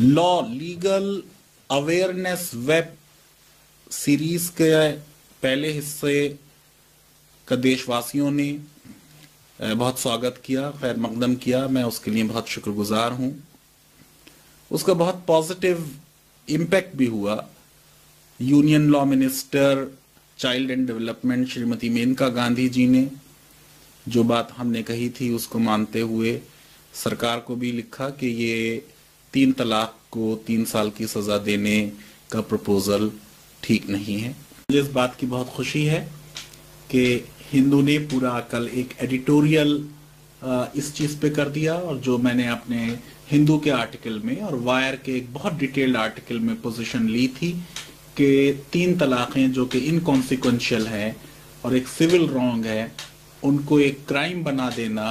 Law legal awareness web series के पहले हिस्से का देशवासियों ने बहुत स्वागत किया, खैर मकदम किया। मैं उसके लिए बहुत शुक्रगुजार हूँ। उसका बहुत पॉजिटिव इम्पैक्ट भी हुआ। Union law minister child and development Shrimati Maneka Gandhi ji ने जो बात हमने कही थी, उसको मानते हुए सरकार को भी लिखा कि ये तीन तलाक को तीन साल की सजा देने का प्रपोजल ठीक नहीं है। मुझे इस बात की बहुत खुशी है कि हिंदू ने पूरा कल एक एडिटोरियल इस चीज़ पे कर दिया और जो मैंने अपने हिंदू के आर्टिकल में और वायर के एक बहुत डिटेल्ड आर्टिकल में पोजीशन ली थी कि तीन तलाक़ें जो कि इनकॉन्सिक्वेंशियल है और एक सिविल रॉन्ग है, उनको एक क्राइम बना देना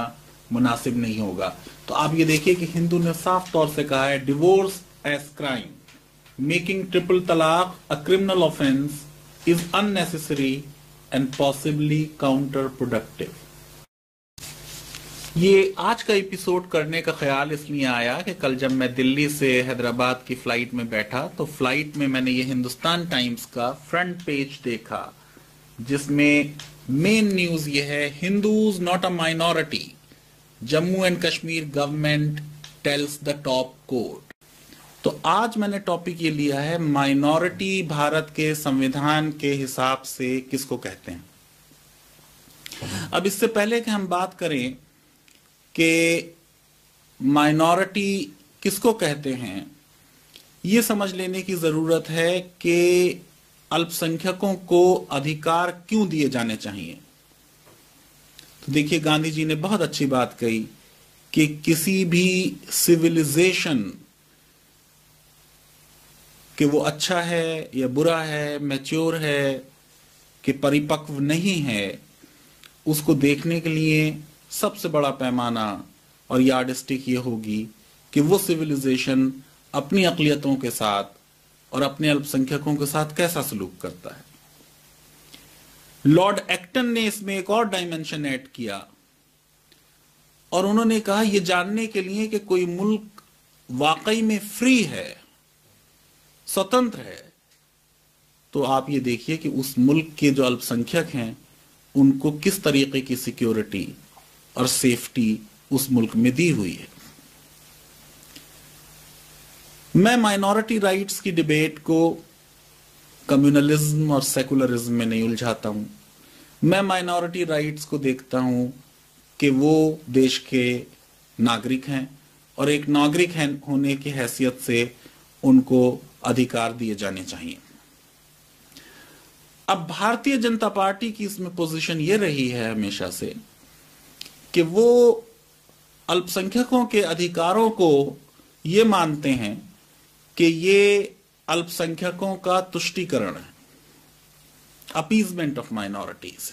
मुनासिब नहीं होगा। तो आप ये देखिए कि हिंदू ने साफ़ तौर से कहा है divorce as crime making triple talaq a criminal offence is unnecessary and possibly counterproductive ये आज का एपिसोड करने का ख्याल इसलिए आया कि कल जब मैं दिल्ली से हैदराबाद की फ़्लाइट में बैठा तो फ़्लाइट में मैंने ये हिंदुस्तान टाइम्स का फ्रंट पेज देखा, जिसमें मेन न्यूज़ ये है Hindus not a minority Jammu and Kashmir government tells the top court. तो आज मैंने टॉपिक ये लिया है, माइनॉरिटी भारत के संविधान के हिसाब से किसको कहते हैं? अब इससे पहले कि हम बात करें कि माइनॉरिटी किसको कहते हैं, ये समझ लेने की ज़रूरत है कि अल्पसंख्यकों को अधिकार क्यों दिए जाने चाहिए। देखिए गांधी जी ने बहुत अच्छी बात कही कि किसी भी सिविलाइजेशन कि वो अच्छा है या बुरा है मैच्योर है, कि परिपक्व नहीं है, उसको देखने के लिए सबसे बड़ा पैमाना और यार्डस्टिक ये होगी कि वो सिविलाइजेशन अपनी अकलियतों के साथ और अपने अल्पसंख्यकों के साथ कैसा सलूक करता है। लॉर्ड एक्टन ने इसमें एक और डायमेंशन ऐड किया। और उन्होंने कहा यह जानने के लिए कि कोई मुल्क वाकई में फ्री है, स्वतंत्र है तो आप ये देखिए कि उस मुल्क के जो अल्पसंख्यक हैं, उनको किस तरीके की सिक्योरिटी और सेफ्टी उस मुल्क में दी हुई है? मैं माइनॉरिटी राइट्स की डिबेट को कम्युनलिज्म और सेकुलरिज्म में नहीं उलझाता हूँ। मैं माइनॉरिटी राइट्स को देखता हूँ कि वो देश के नागरिक हैं और एक नागरिक है होने की हैसियत से उनको अधिकार दिए जाने चाहिए। अब भारतीय जनता पार्टी की इसमें पोजीशन ये रही है हमेशा से कि वो अल्पसंख्यकों के अधिकारों को ये मानते हैं कि ये अल्पसंख्यकों का तुष्टिकरण है। अपीजमेंट ऑफ़ माइनॉरिटीज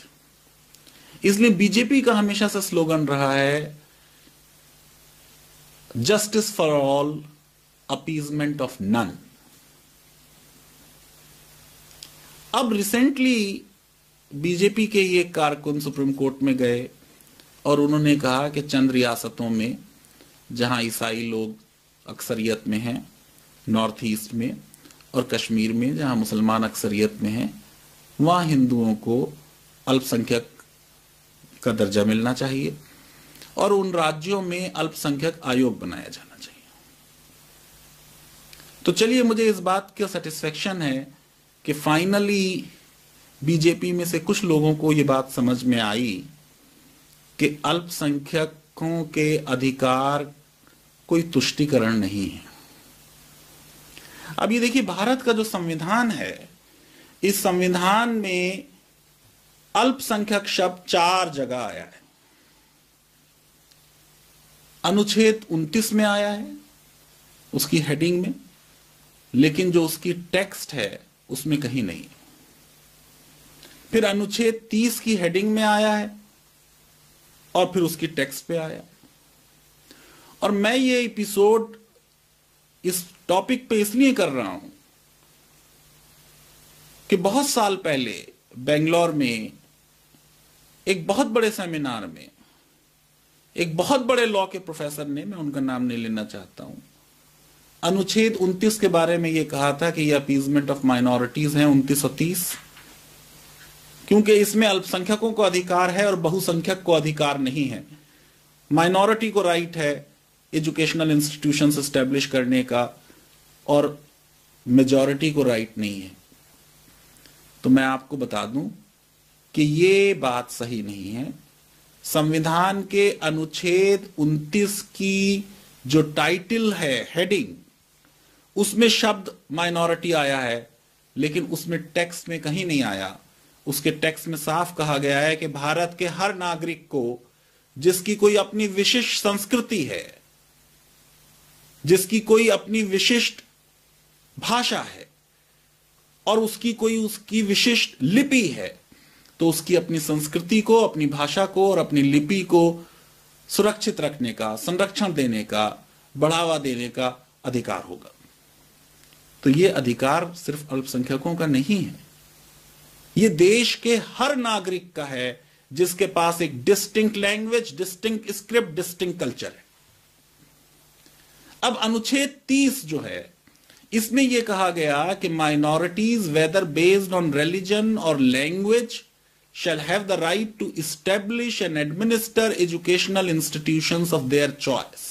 इसलिए बीजेपी का हमेशा से स्लोगन रहा है justice for all appeasement of none अब रिसेंटली बीजेपी के ये कारकुन सुप्रीम कोर्ट में गए और उन्होंने कहा कि चंद रियासतों में, जहाँ ईसाई लोग अक्सरियत में हैं नॉर्थ ईस्ट में और कश्मीर में, जहाँ मुसलमान अक्सरियत में हैं, वहाँ हिंदुओं को अल्पसंख्यक का दर्जा मिलना चाहिए और उन राज्यों में अल्पसंख्यक आयोग बनाया जाना चाहिए। तो चलिए, मुझे इस बात का सेटिस्फेक्शन है कि फाइनली बीजेपी में से कुछ लोगों को यह बात समझ में आई कि अल्पसंख्यकों के अधिकार कोई तुष्टिकरण नहीं है। अब ये देखिए, भारत का जो संविधान है, इस संविधान में अल्पसंख्यक शब्द चार जगह आया है। अनुच्छेद 29 में आया है, उसकी हेडिंग में, लेकिन जो उसकी टेक्स्ट है, उसमें कहीं नहीं। फिर अनुच्छेद 30 की हेडिंग में आया है, और फिर उसकी टेक्स्ट पे आया और मैं ये एपिसोड इस टॉपिक पे इसलिए कर रहा हूँ कि बहुत साल पहले बेंगलोर में, एक बहुत बड़े सेमिनार में, एक बहुत बड़े लॉ के प्रोफेसर ने, मैं उनका नाम नहीं लेना चाहता हूँ, अनुच्छेद 29 के बारे में यह कहा था कि यह अपीजमेंट ऑफ़ माइनॉरिटीज है उनतीस और तीस, क्योंकि इसमें अल्पसंख्यकों को अधिकार है और बहुसंख्यक को अधिकार नहीं है। माइनॉरिटी को राइट है एजुकेशनल इंस्टीट्यूशन स्टैब्लिश करने का और मेजॉरिटी को राइट नहीं है। तो मैं आपको बता दूँ कि ये बात सही नहीं है। संविधान के अनुच्छेद 29 की जो टाइटल है हेडिंग उसमें शब्द माइनॉरिटी आया है, लेकिन उसमें टेक्स्ट में कहीं नहीं आया। उसके टेक्स्ट में साफ़ कहा गया है कि भारत के हर नागरिक को, जिसकी कोई अपनी विशिष्ट संस्कृति है जिसकी कोई अपनी विशिष्ट भाषा है और उसकी कोई उसकी विशिष्ट लिपि है तो उसकी अपनी संस्कृति को, अपनी भाषा को और अपनी लिपि को सुरक्षित रखने का, संरक्षण देने का, बढ़ावा देने का अधिकार होगा। तो यह अधिकार सिर्फ़ अल्पसंख्यकों का नहीं है। यह देश के हर नागरिक का है जिसके पास एक distinct language distinct script distinct culture है। अब अनुच्छेद 30 जो है, इसमें यह कहा गया कि minorities whether based on religion और language shall have the right to establish and administer educational institutions of their choice.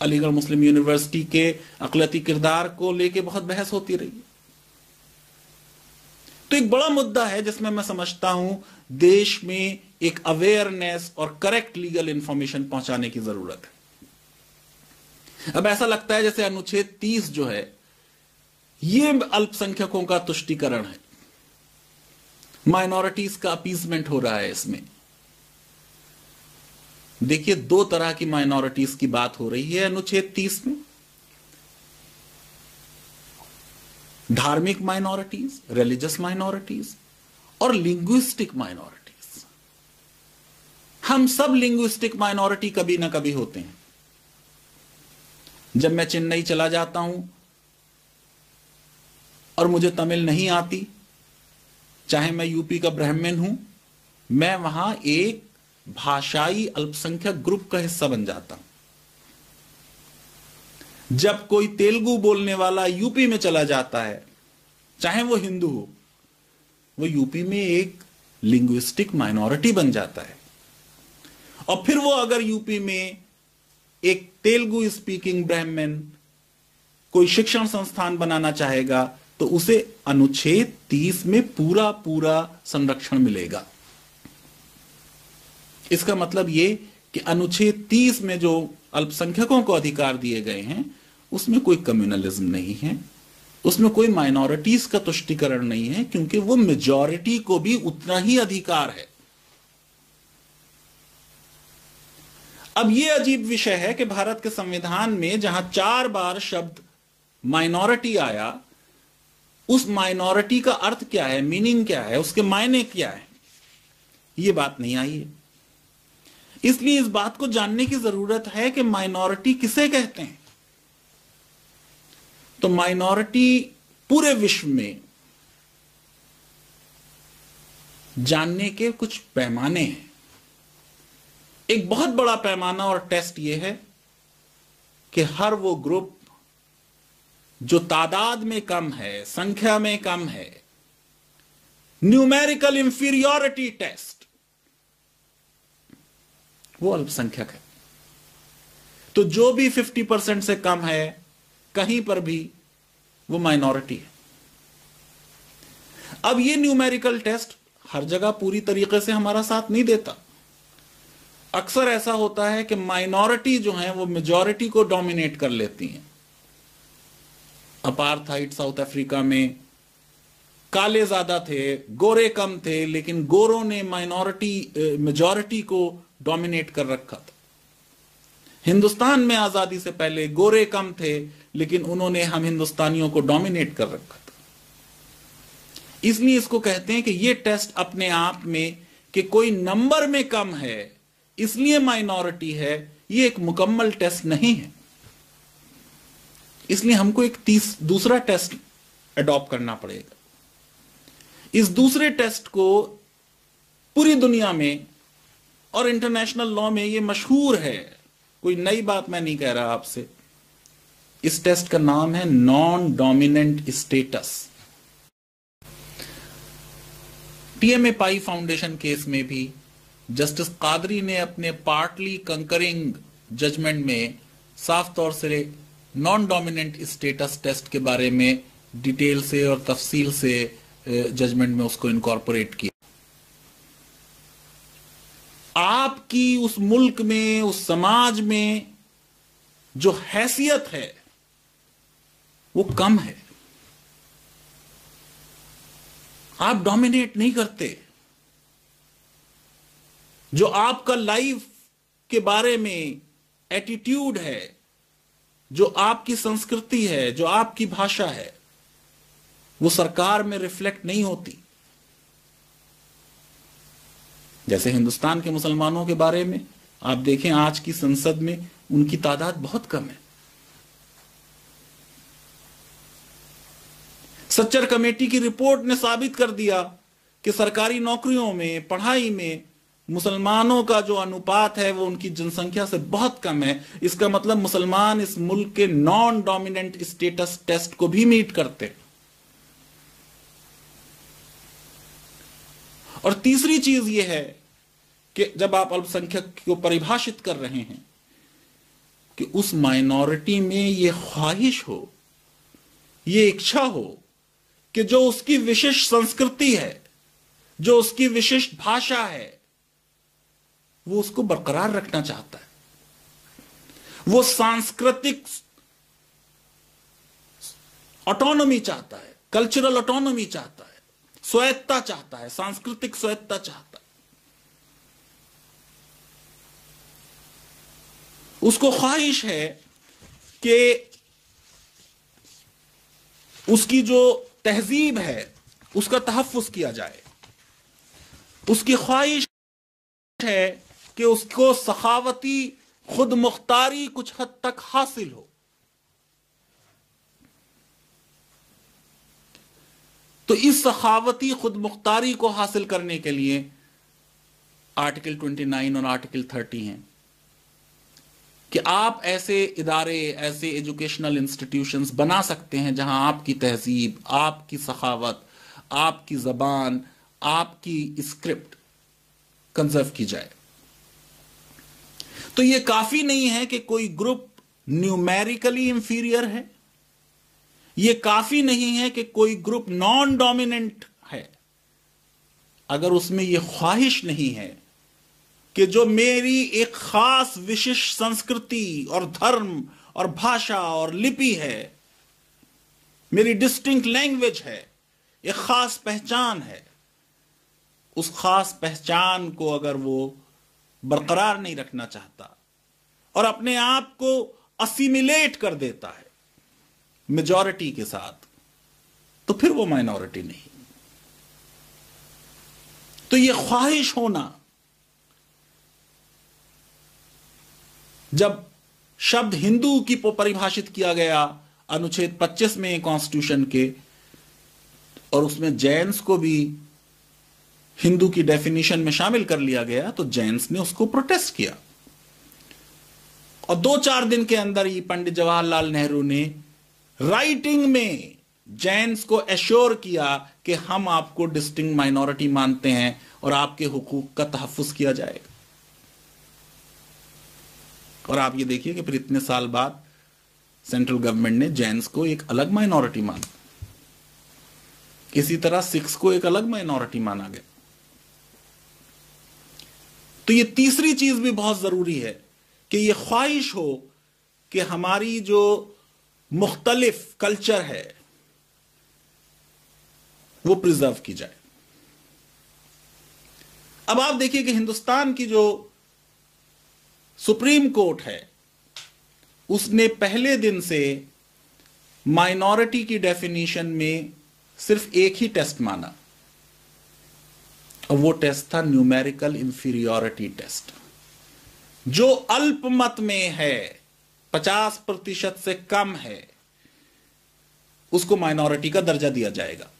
Aligarh Muslim university के अकलती किरदार को लेके बहुत बहस होती रही तो एक बड़ा मुद्दा है जिसमें मैं समझता हूँ, देश में एक अवेयरनेस और करेक्ट लीगल इंफॉर्मेशन पहुँचाने की ज़रूरत है अब ऐसा लगता है जैसे अनुच्छेद 30 जो है यह अल्पसंख्यकों का तुष्टिकरण है। माइनॉरिटीज का अपीजमेंट हो रहा है इसमें। देखिए, दो तरह की माइनॉरिटीज की बात हो रही है अनुच्छेद तीस में। धार्मिक माइनॉरिटीज रिलीजियस माइनॉरिटीज और लिंग्विस्टिक माइनॉरिटीज हम सब लिंग्विस्टिक माइनॉरिटी कभी ना कभी होते हैं। जब मैं चेन्नई चला जाता हूँ और मुझे तमिल नहीं आती, चाहे मैं यूपी का ब्राह्मण हूँ, मैं वहाँ एक भाषाई अल्पसंख्यक ग्रुप का हिस्सा बन जाता हूँ। जब कोई तेलुगु बोलने वाला यूपी में चला जाता है, चाहे वो हिंदू हो, वो यूपी में एक लिंग्विस्टिक माइनॉरिटी बन जाता है। और फिर वो अगर यूपी में एक तेलुगु स्पीकिंग ब्राह्मण कोई शिक्षण संस्थान बनाना चाहेगा तो उसे अनुच्छेद 30 में पूरा पूरा संरक्षण मिलेगा। इसका मतलब यह कि अनुच्छेद 30 में जो अल्पसंख्यकों को अधिकार दिए गए हैं, उसमें कोई कम्युनलिज्म नहीं है, उसमें कोई माइनॉरिटीज का तुष्टिकरण नहीं है, क्योंकि वो मेजॉरिटी को भी उतना ही अधिकार है। अब ये अजीब विषय है कि भारत के संविधान में जहाँ चार बार शब्द माइनॉरिटी आया, उस माइनॉरिटी का अर्थ क्या है मीनिंग क्या है, उसके मायने क्या है? यह बात नहीं आई है। इसलिए इस बात को जानने की ज़रूरत है कि माइनॉरिटी किसे कहते हैं। तो माइनॉरिटी पूरे विश्व में जानने के कुछ पैमाने हैं। एक बहुत बड़ा पैमाना और टेस्ट यह है कि हर वो ग्रुप जो तादाद में कम है, संख्या में कम है न्यूमेरिकल इंफीरियोरिटी टेस्ट वो अल्पसंख्यक है। तो जो भी 50 परसेंट से कम है, कहीं पर भी वो माइनॉरिटी है। अब ये न्यूमेरिकल टेस्ट हर जगह पूरी तरीके से हमारा साथ नहीं देता। अक्सर ऐसा होता है कि माइनॉरिटी जो है, वो मेजॉरिटी को डोमिनेट कर लेती हैं। अपार्थाइट साउथ अफ्रीका में काले ज़्यादा थे, गोरे कम थे, लेकिन गोरों ने माइनॉरिटी मेजॉरिटी को डोमिनेट कर रखा था। हिंदुस्तान में आज़ादी से पहले गोरे कम थे, लेकिन उन्होंने हम हिंदुस्तानियों को डोमिनेट कर रखा था। इसलिए इसको कहते हैं कि यह टेस्ट अपने आप में कि कोई नंबर में कम है इसलिए माइनॉरिटी है यह एक मुकम्मल टेस्ट नहीं है। इसलिए हमको एक तीस, दूसरा टेस्ट अडॉप्ट करना पड़ेगा। इस दूसरे टेस्ट को पूरी दुनिया में और इंटरनेशनल लॉ में ये मशहूर है। कोई नई बात मैं नहीं कह रहा आपसे। इस टेस्ट का नाम है non dominant status T M A Pai foundation case में भी जस्टिस कादरी ने अपने पार्टली कंकरिंग जजमेंट में साफ़ तौर से नॉन डोमिनेंट स्टेटस टेस्ट के बारे में डिटेल से और तफसील से जजमेंट में उसको इनकॉर्पोरेट किया। आपकी उस मुल्क में, उस समाज में जो हैसियत है, वो कम है। आप डोमिनेट नहीं करते। जो आपका लाइफ के बारे में एटीट्यूड है, जो आपकी संस्कृति है, जो आपकी भाषा है, वो सरकार में रिफ्लेक्ट नहीं होती। जैसे हिंदुस्तान के मुसलमानों के बारे में, आप देखें आज की संसद में उनकी तादाद बहुत कम है। सच्चर कमेटी की रिपोर्ट ने साबित कर दिया कि सरकारी नौकरियों में, पढ़ाई में मुसलमानों का जो अनुपात है वो उनकी जनसंख्या से बहुत कम है। इसका मतलब मुसलमान इस मुल्क के नॉन डोमिनेंट स्टेटस टेस्ट को भी मीट करते और तीसरी चीज़ यह है कि जब आप अल्पसंख्यक को परिभाषित कर रहे हैं कि उस माइनॉरिटी में यह ख्वाहिश हो यह इच्छा हो कि जो उसकी विशिष्ट संस्कृति है, जो उसकी विशिष्ट भाषा है वो उसको बरकरार रखना चाहता है। वो सांस्कृतिक ऑटोनॉमी चाहता है कल्चरल ऑटोनॉमी चाहता है स्वायत्ता चाहता है, सांस्कृतिक स्वायत्ता चाहता है। उसको ख्वाहिश है कि उसकी जो तहजीब है, उसका तहफ़ किया जाए। उसकी ख्वाहिश है कि उसको सखावती खुद मुख्तारी कुछ हद तक हासिल हो। तो इस सखावती खुद मुख्तारी को हासिल करने के लिए आर्टिकल 29 और आर्टिकल 30 हैं कि आप ऐसे इदारे, ऐसे एजुकेशनल इंस्टीट्यूशंस बना सकते हैं जहाँ आपकी तहजीब, आपकी सखावत, आपकी जबान, आपकी स्क्रिप्ट कंजर्व की जाए। तो यह काफ़ी नहीं है कि कोई ग्रुप न्यूमेरिकली इंफीरियर है। यह काफ़ी नहीं है कि कोई ग्रुप नॉन डोमिनेंट है। अगर उसमें यह ख्वाहिश नहीं है कि जो मेरी एक खास विशिष्ट संस्कृति और धर्म और भाषा और लिपि है, मेरी डिस्टिंक्ट लैंग्वेज है, एक खास पहचान है, उस खास पहचान को अगर वो बरकरार नहीं रखना चाहता और अपने आप को असिमिलेट कर देता है मेजॉरिटी के साथ तो फिर वो माइनॉरिटी नहीं। तो ये ख्वाहिश होना, जब शब्द हिंदू की परिभाषित किया गया अनुच्छेद 25 में कॉन्स्टिट्यूशन के, और उसमें जैन्स को भी हिंदू की डेफिनेशन में शामिल कर लिया गया तो जैंस ने उसको प्रोटेस्ट किया। और दो चार दिन के अंदर ही पंडित जवाहरलाल नेहरू ने राइटिंग में जैन्स को एश्योर किया कि हम आपको डिस्टिंग माइनॉरिटी मानते हैं और आपके हुकूक का तहफ़ किया जाएगा। और आप ये देखिए कि फिर इतने साल बाद सेंट्रल गवर्नमेंट ने जैन्स को एक अलग माइनॉरिटी माना। इसी तरह सिक्स को एक अलग माइनॉरिटी माना गया। तो ये तीसरी चीज़ भी बहुत ज़रूरी है कि ये ख्वाहिश हो कि हमारी जो मुख्तलिफ़ कल्चर है, वो प्रिजर्व की जाए। अब आप देखिए कि हिंदुस्तान की जो सुप्रीम कोर्ट है, उसने पहले दिन से माइनॉरिटी की डेफिनेशन में सिर्फ़ एक ही टेस्ट माना। वो टेस्ट था न्यूमेरिकल इंफीरियोरिटी टेस्ट जो अल्पमत में है, पचास प्रतिशत से कम है, उसको माइनॉरिटी का दर्जा दिया जाएगा।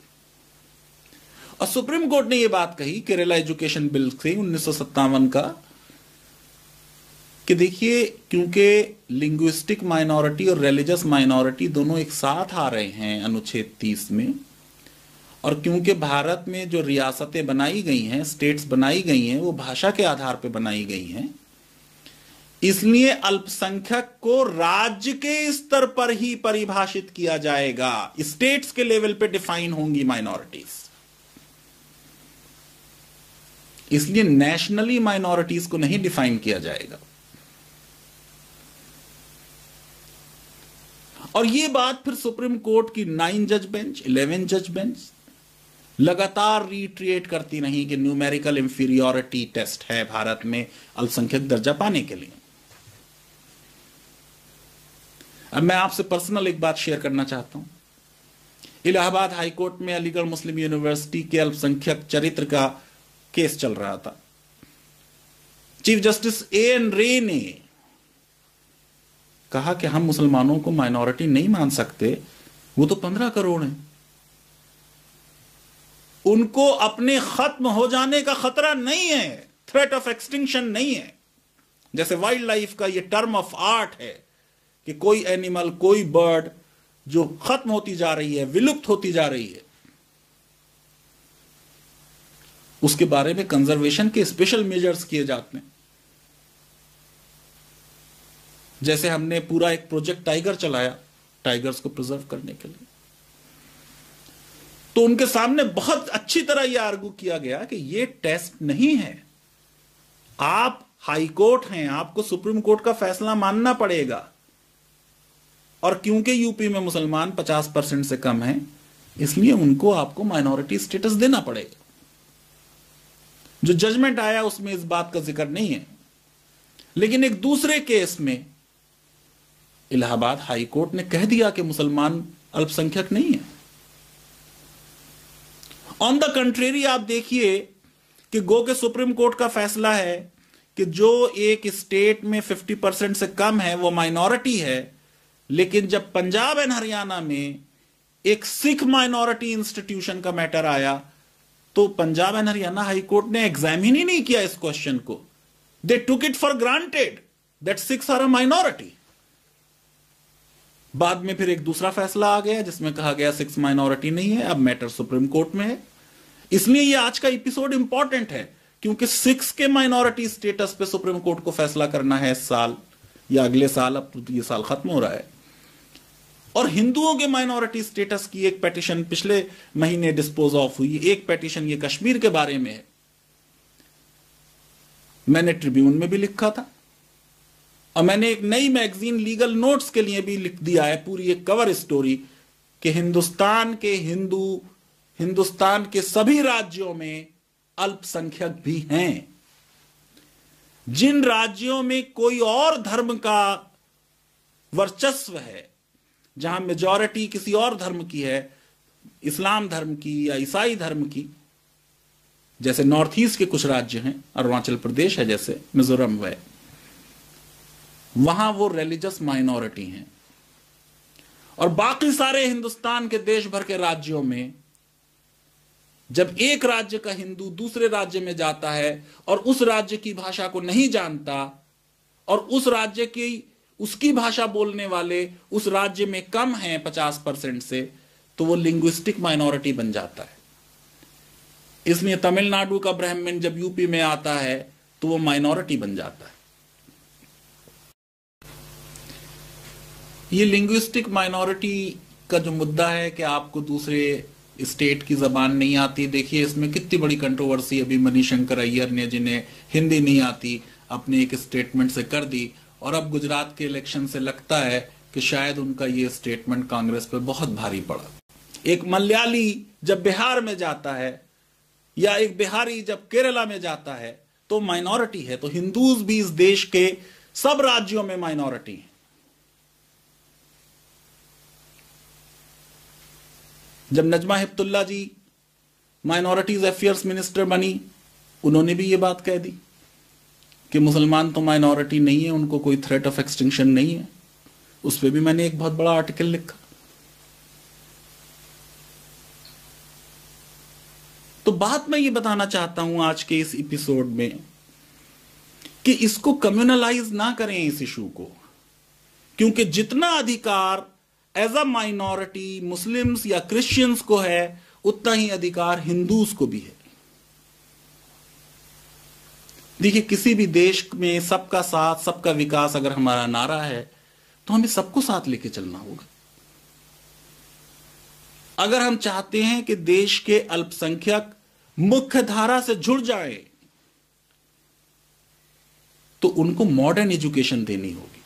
और सुप्रीम कोर्ट ने यह बात कही, केरला एजुकेशन बिल से उन्नीस सौ सत्तावन का, कि देखिए, क्योंकि लिंग्विस्टिक माइनॉरिटी और रिलीजियस माइनॉरिटी दोनों एक साथ आ रहे हैं अनुच्छेद 30 में और क्योंकि भारत में जो रियासतें बनाई गई हैं, स्टेट्स बनाई गई हैं, वो भाषा के आधार पर बनाई गई हैं, इसलिए अल्पसंख्यक को राज्य के स्तर पर ही परिभाषित किया जाएगा। स्टेट्स के लेवल पे डिफाइन होंगी माइनॉरिटीज इसलिए नेशनली माइनॉरिटीज को नहीं डिफाइन किया जाएगा। और यह बात फिर सुप्रीम कोर्ट की नाइन जज बेंच इलेवन जज बेंच लगातार रिट्रिएट करती रही कि न्यूमेरिकल इंफीरियोरिटी टेस्ट है भारत में अल्पसंख्यक दर्जा पाने के लिए। अब मैं आपसे पर्सनल एक बात शेयर करना चाहता हूँ। इलाहाबाद हाईकोर्ट में अलीगढ़ मुस्लिम यूनिवर्सिटी के अल्पसंख्यक चरित्र का केस चल रहा था। चीफ जस्टिस ए एन रे ने कहा कि हम मुसलमानों को माइनॉरिटी नहीं मान सकते, वो तो पंद्रह करोड़ हैं। उनको अपने खत्म हो जाने का खतरा नहीं है थ्रेट ऑफ़ एक्सटिंक्शन नहीं है। जैसे वाइल्ड लाइफ का ये टर्म ऑफ़ आर्ट है कि कोई एनिमल कोई बर्ड जो खत्म होती जा रही है, विलुप्त होती जा रही है। उसके बारे में कंजर्वेशन के स्पेशल मेजर्स किए जाते हैं। जैसे हमने पूरा एक प्रोजेक्ट टाइगर चलाया टाइगर्स को प्रिजर्व करने के लिए। तो उनके सामने बहुत अच्छी तरह यह आर्गू किया गया कि यह टेस्ट नहीं है। आप हाई कोर्ट हैं, आपको सुप्रीम कोर्ट का फैसला मानना पड़ेगा। और क्योंकि यूपी में मुसलमान 50 परसेंट से कम हैं, इसलिए उनको आपको माइनॉरिटी स्टेटस देना पड़ेगा। जो जजमेंट आया उसमें इस बात का ज़िक्र नहीं है। लेकिन एक दूसरे केस में इलाहाबाद हाई कोर्ट ने कह दिया कि मुसलमान अल्पसंख्यक नहीं है। ऑन द कंट्रेरी आप देखिए कि गो के सुप्रीम कोर्ट का फैसला है कि जो एक स्टेट में 50 परसेंट से कम है, वो माइनॉरिटी है। लेकिन जब पंजाब एंड हरियाणा में एक सिख माइनॉरिटी इंस्टीट्यूशन का मैटर आया तो Punjab and Haryana high court ने एग्जामिन ही नहीं किया इस क्वेश्चन को। They took it for granted that Sikhs are a minority बाद में फिर एक दूसरा फैसला आ गया, जिसमें कहा गया सिक्स माइनॉरिटी नहीं है, अब मैटर सुप्रीम कोर्ट में है। इसलिए ये आज का एपिसोड इंपॉर्टेंट है, क्योंकि सिक्स के माइनॉरिटी स्टेटस पे सुप्रीम कोर्ट को फैसला करना है इस साल, या अगले साल, अब तो ये साल खत्म हो रहा है। और हिंदुओं के माइनॉरिटी स्टेटस की एक पेटिशन पिछले महीने डिस्पोज ऑफ़ हुई। एक पेटिशन ये कश्मीर के बारे में है। मैंने ट्रिब्यून में भी लिखा था, और मैंने एक नई मैगजीन लीगल नोट्स के लिए भी लिख दिया है, पूरी एक कवर स्टोरी कि हिंदुस्तान के हिंदू हिंदुस्तान के सभी राज्यों में अल्पसंख्यक भी हैं। जिन राज्यों में कोई और धर्म का वर्चस्व है, जहाँ मेजॉरिटी किसी और धर्म की है, इस्लाम धर्म की या ईसाई धर्म की, जैसे नॉर्थ ईस्ट के कुछ राज्य हैं, अरुणाचल प्रदेश है जैसे, मिजोरम वे वहाँ वो रिलीजियस माइनॉरिटी हैं। और बाकी सारे हिंदुस्तान के देश भर के राज्यों में जब एक राज्य का हिंदू दूसरे राज्य में जाता है और उस राज्य की भाषा को नहीं जानता और उस राज्य की, उसकी भाषा बोलने वाले उस राज्य में कम हैं पचास परसेंट से तो वो लिंग्विस्टिक माइनॉरिटी बन जाता है। इसलिए तमिलनाडु का ब्राह्मण जब यूपी में आता है तो वो माइनॉरिटी बन जाता है। ये लिंग्विस्टिक माइनॉरिटी का जो मुद्दा है कि आपको दूसरे स्टेट की जबान नहीं आती। देखिए, इसमें कितनी बड़ी कंट्रोवर्सी अभी मनीशंकर अय्यर ने, जिन्हें हिंदी नहीं आती, अपने एक स्टेटमेंट से कर दी। और अब गुजरात के इलेक्शन से लगता है कि शायद उनका ये स्टेटमेंट कांग्रेस पर बहुत भारी पड़ा। एक मलयाली जब बिहार में जाता है, या एक बिहारी जब केरला में जाता है तो माइनॉरिटी है तो हिंदूज भी इस देश के सब राज्यों में माइनॉरिटी है। जब Najma Heptulla ji minorities affairs minister बनी, उन्होंने भी ये बात कह दी कि मुसलमान तो माइनॉरिटी नहीं है, उनको कोई थ्रेट ऑफ़ एक्सटिंक्शन नहीं है। उस पर भी मैंने एक बहुत बड़ा आर्टिकल लिखा। तो बात मैं ये बताना चाहता हूँ आज के इस एपिसोड में कि इसको कम्युनलाइज ना करें इस इशू को, क्योंकि जितना अधिकार as a minority Muslims or Christians को है, उतना ही अधिकार हिंदूज को भी है। देखिए, किसी भी देश में सबका साथ, सबका विकास अगर हमारा नारा है तो हमें सबको साथ लेके चलना होगा। अगर हम चाहते हैं कि देश के अल्पसंख्यक मुख्य धारा से जुड़ जाए तो उनको मॉडर्न एजुकेशन देनी होगी।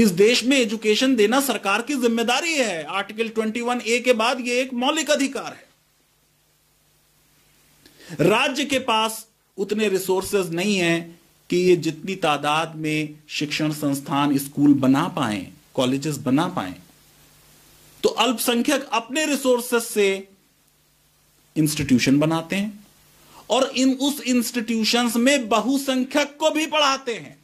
इस देश में एजुकेशन देना सरकार की ज़िम्मेदारी है। आर्टिकल 21 ए के बाद यह एक मौलिक अधिकार है। राज्य के पास उतने रिसोर्सेज नहीं है कि ये जितनी तादाद में शिक्षण संस्थान, स्कूल बना पाए, कॉलेजेस बना पाए। तो अल्पसंख्यक अपने रिसोर्सेस से इंस्टीट्यूशन बनाते हैं और इन उस इंस्टीट्यूशंस में बहुसंख्यक को भी पढ़ाते हैं।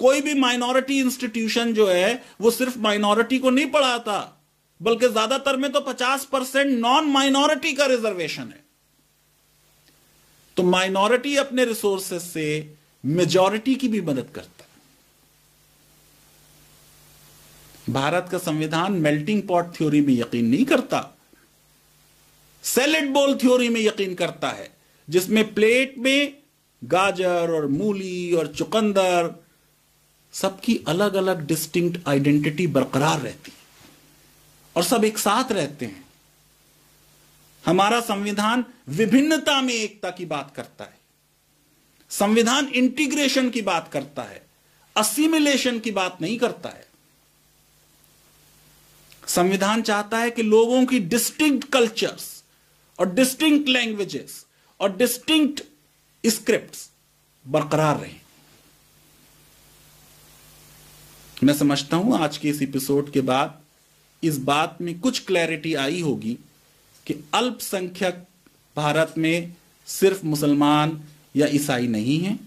कोई भी माइनॉरिटी इंस्टीट्यूशन जो है, वो सिर्फ़ माइनॉरिटी को नहीं पढ़ाता, बल्कि ज़्यादातर में तो 50 परसेंट नॉन माइनॉरिटी का रिजर्वेशन है। तो माइनॉरिटी अपने रिसोर्सेस से मेजॉरिटी की भी मदद करता है। भारत का संविधान मेल्टिंग पॉट थ्योरी में यकीन नहीं करता। सैलेड बॉल थ्योरी में यकीन करता है, जिसमें प्लेट में गाजर और मूली और चुकंदर सबकी अलग अलग डिस्टिंक्ट आइडेंटिटी बरकरार रहती है। और सब एक साथ रहते हैं। हमारा संविधान विभिन्नता में एकता की बात करता है। संविधान इंटीग्रेशन की बात करता है। असिमिलेशन की बात नहीं करता है। संविधान चाहता है कि लोगों की डिस्टिंक्ट कल्चर्स और डिस्टिंक्ट लैंग्वेजेस और डिस्टिंक्ट स्क्रिप्ट्स बरकरार रहें। मैं समझता हूँ आज के इस एपिसोड के बाद इस बात में कुछ क्लैरिटी आई होगी कि अल्पसंख्यक भारत में सिर्फ़ मुसलमान या ईसाई नहीं हैं,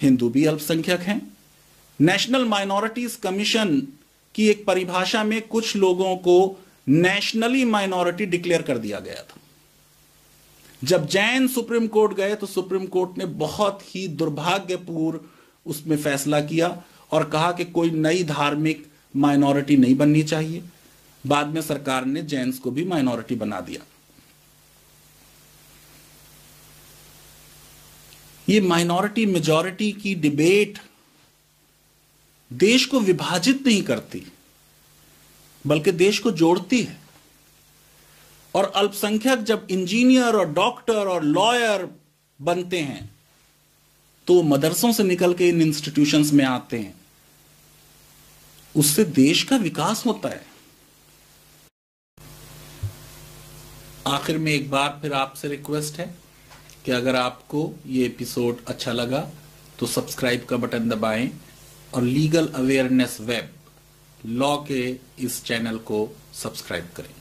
हिंदू भी अल्पसंख्यक हैं। नेशनल माइनॉरिटीज कमीशन की एक परिभाषा में कुछ लोगों को नेशनली माइनॉरिटी डिक्लेयर कर दिया गया था। जब जैन सुप्रीम कोर्ट गए तो सुप्रीम कोर्ट ने बहुत ही दुर्भाग्यपूर्ण उसमें फैसला किया और कहा कि कोई नई धार्मिक माइनॉरिटी नहीं बननी चाहिए। बाद में सरकार ने जैन्स को भी माइनॉरिटी बना दिया। ये माइनॉरिटी, मेजॉरिटी की डिबेट देश को विभाजित नहीं करती, बल्कि देश को जोड़ती है। और अल्पसंख्यक जब इंजीनियर और डॉक्टर और लॉयर बनते हैं तो मदरसों से निकल के इन इंस्टीट्यूशंस में आते हैं। उससे देश का विकास होता है। आखिर में एक बार फिर आपसे रिक्वेस्ट है कि अगर आपको ये एपिसोड अच्छा लगा तो सब्सक्राइब का बटन दबाएँ और लीगल अवेयरनेस वेब लॉ के इस चैनल को सब्सक्राइब करें।